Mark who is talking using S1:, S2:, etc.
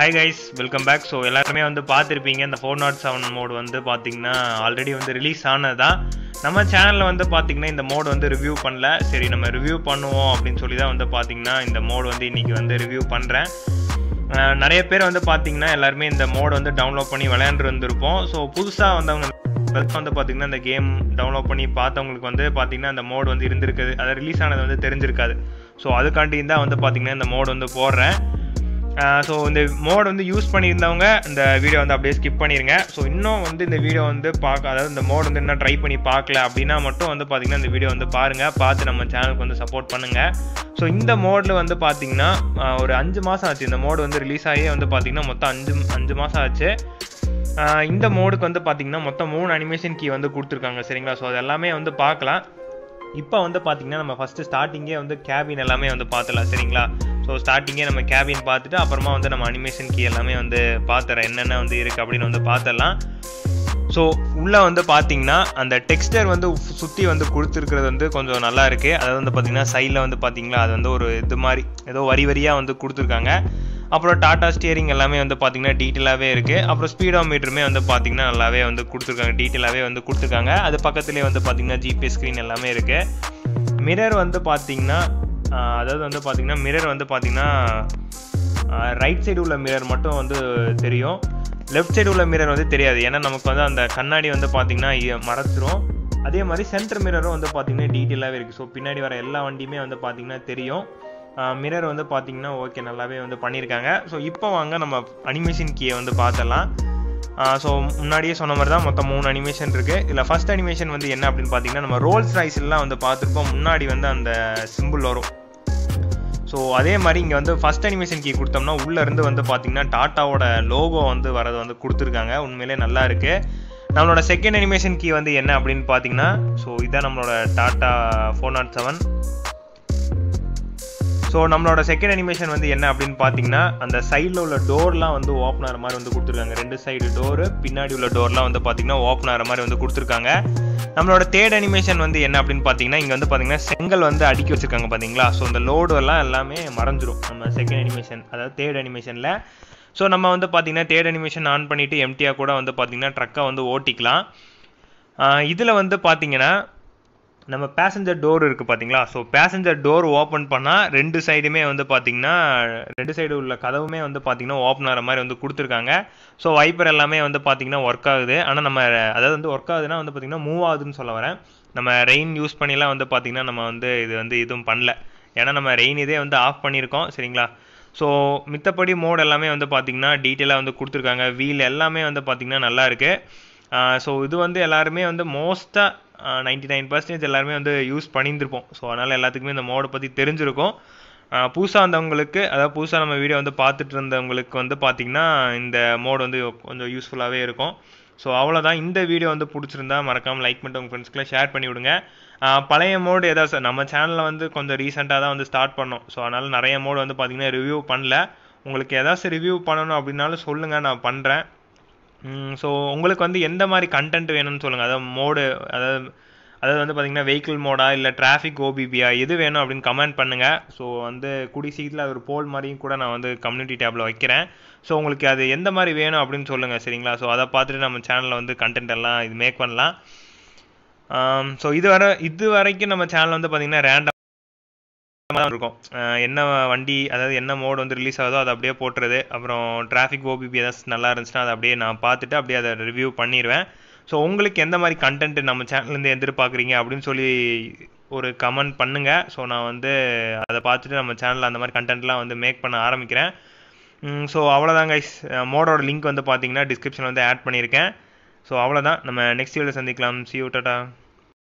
S1: Hi guys welcome back so எல்லாருமே வந்து பார்த்துருப்பீங்க. இந்த ஃபோர் நாட் செவன் மோட் வந்து பார்த்தீங்கன்னா ஆல்ரெடி வந்து ரிலீஸ் ஆனதா. நம்ம சேனலில் வந்து பார்த்தீங்கன்னா இந்த மோடு வந்து ரிவ்யூ பண்ணல. சரி நம்ம ரிவ்யூ பண்ணுவோம் அப்படின்னு சொல்லி தான் வந்து பார்த்தீங்கன்னா இந்த மோடு வந்து இன்றைக்கி வந்து ரிவ்யூ பண்ணுறேன் நிறைய பேர் வந்து பார்த்தீங்கன்னா எல்லாருமே இந்த மோடு வந்து டவுன்லோட் பண்ணி விளையாண்டு வந்திருப்போம் ஸோ புதுசாக வந்தவங்க வந்து பார்த்தீங்கன்னா இந்த கேம் டவுன்லோட் பண்ணி பார்த்தவங்களுக்கு வந்து பார்த்தீங்கன்னா அந்த மோடு வந்து இருந்திருக்குது. அது ரிலீஸ் ஆனது வந்து தெரிஞ்சிருக்காது. ஸோ அதுக்காண்டி தான் வந்து பார்த்தீங்கன்னா இந்த மோடு வந்து போடுறேன். ஸோ இந்த மோட் வந்து யூஸ் பண்ணியிருந்தவங்க இந்த வீடியோ வந்து அப்படியே ஸ்கிப் பண்ணிடுங்க ஸோ இன்னும் வந்து இந்த வீடியோ வந்து பார்க்க அதாவது இந்த மோட் வந்து இன்னும் ட்ரை பண்ணி பார்க்கல அப்படின்னா மட்டும் வந்து பார்த்தீங்கன்னா இந்த வீடியோ வந்து பாருங்கள் பார்த்து நம்ம சேனலுக்கு வந்து சப்போர்ட் பண்ணுங்கள் ஸோ இந்த மோடில் வந்து பார்த்திங்கன்னா ஒரு அஞ்சு மாதம் ஆச்சு. இந்த மோடு வந்து ரிலீஸ் ஆகியே வந்து பார்த்தீங்கன்னா மொத்தம் அஞ்சு அஞ்சு மாதம் ஆச்சு. இந்த மோடுக்கு வந்து பார்த்திங்கன்னா மொத்தம் மூணு அனிமேஷன் கீ வந்து கொடுத்துருக்காங்க. சரிங்களா? ஸோ அது எல்லாமே வந்து பார்க்கலாம். இப்போ வந்து பார்த்தீங்கன்னா நம்ம ஃபஸ்ட்டு ஸ்டார்டிங்கே வந்து கேபின் எல்லாமே வந்து பார்த்துலாம் சரிங்களா? ஸோ ஸ்டார்டிங்கே நம்ம கேபின் பார்த்துட்டு அப்புறமா வந்து நம்ம அனிமேஷன் கீ எல்லாமே வந்து பார்த்துறேன். என்னென்ன வந்து இருக்குது அப்படின்னு வந்து பார்த்துடலாம். ஸோ உள்ளே வந்து பார்த்தீங்கன்னா அந்த டெக்ஸ்டர் வந்து சுற்றி வந்து கொடுத்துருக்கிறது வந்து கொஞ்சம் நல்லா இருக்குது அதாவது வந்து பார்த்தீங்கன்னா சைடில் வந்து பார்த்தீங்களா அது வந்து ஒரு இது மாதிரி ஏதோ வரி வரியாக வந்து கொடுத்துருக்காங்க. அப்புறம் டாடா ஸ்டியரிங் எல்லாமே வந்து பார்த்திங்கன்னா டீட்டெயிலாகவே இருக்குது அப்புறம் ஸ்பீடோ மீட்டருமே வந்து பார்த்திங்கன்னா நல்லாவே வந்து கொடுத்துருக்காங்க. டீட்டெயிலாகவே வந்து கொடுத்துருக்காங்க. அது பக்கத்துலேயே வந்து பார்த்திங்கன்னா ஜிபிஎஸ் ஸ்க்ரீன் எல்லாமே இருக்குது மிரர் வந்து பார்த்திங்கன்னா அதாவது வந்து பார்த்தீங்கன்னா மிரர் வந்து பார்த்தீங்கன்னா ரைட் சைடு உள்ள மிரர் மட்டும் வந்து தெரியும். லெஃப்ட் சைடு உள்ள மிரர் வந்து தெரியாது. ஏன்னா நமக்கு வந்து அந்த கண்ணாடி வந்து பார்த்தீங்கன்னா மறைச்சிரும். அதே மாதிரி சென்டர் மிரரும் வந்து பார்த்தீங்கன்னா டீட்டெயிலாகவே இருக்குது ஸோ பின்னாடி வர எல்லா வண்டியுமே வந்து பார்த்தீங்கன்னா தெரியும். மிரர் வந்து பார்த்தீங்கன்னா ஓகே நல்லாவே வந்து பண்ணியிருக்காங்க ஸோ இப்போ வாங்க நம்ம அனிமேஷன் கீயை வந்து பார்த்தலாம் ஸோ முன்னாடியே சொன்ன மாதிரி தான் மொத்தம் மூணு அனிமேஷன் இருக்குது இதில் ஃபஸ்ட் அனிமேஷன் வந்து என்ன அப்படின்னு பார்த்தீங்கன்னா நம்ம ரோல்ஸ் ரைஸ்லாம் வந்து பார்த்துருப்போம் முன்னாடி வந்து அந்த சிம்பிள் வரும். ஸோ அதே மாதிரி இங்கே வந்து ஃபஸ்ட் அனிமேஷன் கீ கொடுத்தோம்னா உள்ளேருந்து வந்து பார்த்தீங்கன்னா டாட்டாவோட லோகோ வந்து வரது வந்து கொடுத்துருக்காங்க. உண்மையிலே நல்லா இருக்குது நம்மளோட செகண்ட் அனிமேஷன் கீ வந்து என்ன அப்படின்னு பார்த்தீங்கன்னா ஸோ இதான் நம்மளோட data four nought seven so நம்மளோட செகண்ட் அனிமேஷன் வந்து என்ன அப்படின்னு பார்த்தீங்கன்னா அந்த சைடில் உள்ள டோர்லாம் வந்து ஓப்பன் ஆகிற மாதிரி வந்து கொடுத்துருக்காங்க. ரெண்டு சைடு டோரு பின்னாடி உள்ள டோர்லாம் வந்து பார்த்தீங்கன்னா ஓப்பன் ஆகிற மாதிரி வந்து கொடுத்துருக்காங்க. நம்மளோட தேர்ட் அனிமேஷன் வந்து என்ன அப்படின்னு பார்த்தீங்கன்னா இங்கே வந்து பார்த்தீங்கன்னா செங்கல் வந்து அடுக்கி வச்சிருக்காங்க பார்த்தீங்களா? ஸோ இந்த லோடு எல்லாம் எல்லாமே மறைஞ்சிரும். நம்ம செகண்ட் அனிமேஷன் அதாவது தேர்ட் அனிமேஷனில் ஸோ நம்ம வந்து பார்த்தீங்கன்னா தேர்ட் அனிமேஷன் ஆன் பண்ணிவிட்டு எம்டியாக கூட வந்து பார்த்தீங்கன்னா ட்ரக்கை வந்து ஓட்டிக்கலாம். இதில் வந்து பார்த்தீங்கன்னா நம்ம பேசஞ்சர் டோர் இருக்குது பார்த்தீங்களா ஸோ பேசஞ்சர் டோர் ஓப்பன் பண்ணால் ரெண்டு சைடுமே வந்து பார்த்தீங்கன்னா ரெண்டு சைடு உள்ள கதவுமே வந்து பார்த்தீங்கன்னா ஓப்பன் ஆகிற மாதிரி வந்து கொடுத்துருக்காங்க. ஸோ வைப்பர் எல்லாமே வந்து பார்த்தீங்கன்னா ஒர்க் ஆகுது. ஆனால் நம்ம அதாவது வந்து ஒர்க் ஆகுதுன்னா வந்து பார்த்தீங்கன்னா மூவ் ஆகுதுன்னு சொல்ல வரேன். நம்ம ரெயின் யூஸ் பண்ணிலாம் வந்து பார்த்தீங்கன்னா நம்ம வந்து இது வந்து எதுவும் பண்ணல. ஏன்னா நம்ம ரெயின் இதே வந்து ஆஃப் பண்ணியிருக்கோம் சரிங்களா? ஸோ மித்தப்படி மோட் எல்லாமே வந்து பார்த்தீங்கன்னா டீட்டெயிலாக வந்து கொடுத்துருக்காங்க. வீல் எல்லாமே வந்து பார்த்தீங்கன்னா நல்லா இருக்குது ஸோ இது வந்து எல்லாருமே வந்து மோஸ்ட்டாக நைன்டி நைன் பர்சன்டேஜ் எல்லாருமே வந்து யூஸ் பண்ணியிருந்துருப்போம். ஸோ அதனால் எல்லாத்துக்குமே இந்த மோடை பற்றி தெரிஞ்சிருக்கும். புதுசாக வந்தவங்களுக்கு அதாவது புதுசாக நம்ம வீடியோ வந்து பார்த்துட்டு இருந்தவங்களுக்கு வந்து பார்த்திங்கன்னா இந்த மோட் வந்து கொஞ்சம் யூஸ்ஃபுல்லாகவே இருக்கும். ஸோ அவ்வளோதான் இந்த வீடியோ வந்து பிடிச்சிருந்தா மறக்காமல் லைக் பண்ணிட்டு உங்கள் ஃப்ரெண்ட்ஸ்க்குலாம் ஷேர் பண்ணி விடுங்க. பழைய மோடு ஏதாவது நம்ம சேனலில் வந்து கொஞ்சம் ரீசெண்டாக தான் வந்து ஸ்டார்ட் பண்ணோம். ஸோ அதனால் நிறைய மோடு வந்து பார்த்திங்கன்னா ரிவ்யூ பண்ணல. உங்களுக்கு ஏதாச்சும் ரிவ்யூ பண்ணணும் அப்படின்னாலும் சொல்லுங்கள் நான் பண்ணுறேன் ஸோ உங்களுக்கு வந்து எந்த மாதிரி கண்டென்ட் வேணும்னு சொல்லுங்கள் அதாவது மோடு அதாவது அதாவது வந்து பார்த்திங்கன்னா வெஹிக்கிள் மோடா இல்லை டிராஃபிக் ஓபிபியா எது வேணும் அப்படின்னு கமெண்ட் பண்ணுங்கள் ஸோ வந்து குடி சீக்கிரத்தில் அது ஒரு போல் மாதிரியும் கூட நான் வந்து கம்யூனிட்டி டேப்பில் வைக்கிறேன். ஸோ உங்களுக்கு அது எந்த மாதிரி வேணும் அப்படின்னு சொல்லுங்கள் சரிங்களா? ஸோ அதை பார்த்துட்டு நம்ம சேனலில் வந்து கண்டென்ட் எல்லாம் இது மேக் பண்ணலாம். ஸோ இது வர இது வரைக்கும் நம்ம சேனல் வந்து பார்த்திங்கன்னா ரேண்டம் இருக்கும். என்ன வண்டி அதாவது என்ன மோட் வந்து ரிலீஸ் ஆகுதோ அதை அப்படியே போட்டுறது. அப்புறம் டிராஃபிக் ஓபிபி ஏதாச்சும் நல்லா இருந்துச்சுன்னா அதை அப்படியே நான் பார்த்துட்டு அப்படியே அதை ரிவ்யூ பண்ணிடுவேன் ஸோ உங்களுக்கு எந்த மாதிரி கண்டென்ட் நம்ம சேனல்லேருந்து எதிர்பார்க்குறீங்க அப்படின்னு சொல்லி ஒரு கமெண்ட் பண்ணுங்கள் ஸோ நான் வந்து அதை பார்த்துட்டு நம்ம சேனலில் அந்த மாதிரி கண்டென்ட்லாம் வந்து மேக் பண்ண ஆரம்பிக்கிறேன். ஸோ அவ்வளோதான் கைஸ் மோடோட லிங்க் வந்து பார்த்தீங்கன்னா டிஸ்கிரிப்ஷனில் வந்து ஆட் பண்ணியிருக்கேன். ஸோ அவ்வளோதான் நம்ம நெக்ஸ்ட் வீடியோவில் சந்திக்கலாம். C you tata